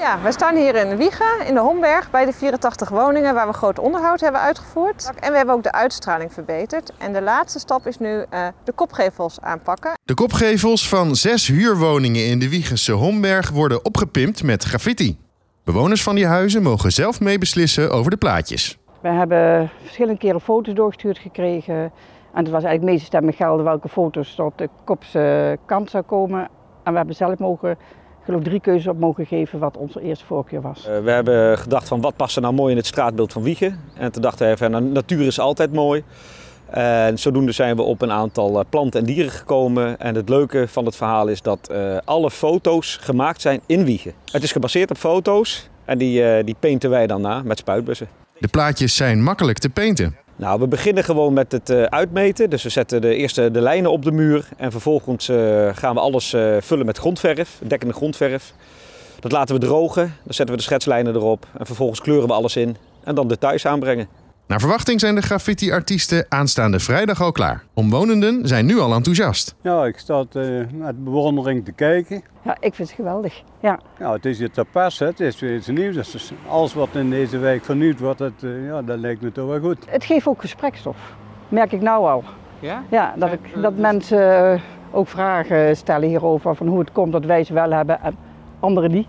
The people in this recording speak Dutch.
Ja, we staan hier in Wiegen, in de Homberg, bij de 84 woningen waar we groot onderhoud hebben uitgevoerd. En we hebben ook de uitstraling verbeterd. En de laatste stap is nu uh, de kopgevels aanpakken. De kopgevels van zes huurwoningen in de Wiegense Homberg worden opgepimpt met graffiti. Bewoners van die huizen mogen zelf meebeslissen over de plaatjes. We hebben verschillende keren foto's doorgestuurd gekregen. En het was eigenlijk meestemmig gelden welke foto's tot de kopse kant zou komen. En we hebben zelf mogen geloof drie keuzes op mogen geven wat onze eerste voorkeur was. Uh, we hebben gedacht van wat past er nou mooi in het straatbeeld van Wiegen. En toen dachten we van nou, natuur is altijd mooi. En zodoende zijn we op een aantal eh, planten en dieren gekomen. En het leuke van het verhaal is dat uh, alle foto's gemaakt zijn in Wiegen. Het is gebaseerd op foto's en die, die painten wij dan na met spuitbussen. De plaatjes zijn makkelijk te painten. Nou, we beginnen gewoon met het uh, uitmeten. Dus we zetten de eerste de lijnen op de muur en vervolgens uh, gaan we alles uh, vullen met grondverf, dekkende grondverf. Dat laten we drogen, dan zetten we de schetslijnen erop en vervolgens kleuren we alles in en dan details aanbrengen. Naar verwachting zijn de graffiti-artiesten aanstaande vrijdag al klaar. Omwonenden zijn nu al enthousiast. Ja, ik sta uh, met bewondering te kijken. Ja, ik vind het geweldig. Ja. Ja, het is hier te pas, hè. het is weer iets nieuws. Dus alles wat in deze wijk vernieuwd wordt, het, uh, ja, dat lijkt me toch wel goed. Het geeft ook gesprekstof, merk ik nou al. Ja? Ja, dat, ik, dat mensen uh, ook vragen stellen hierover van hoe het komt dat wij ze wel hebben en anderen niet.